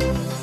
Música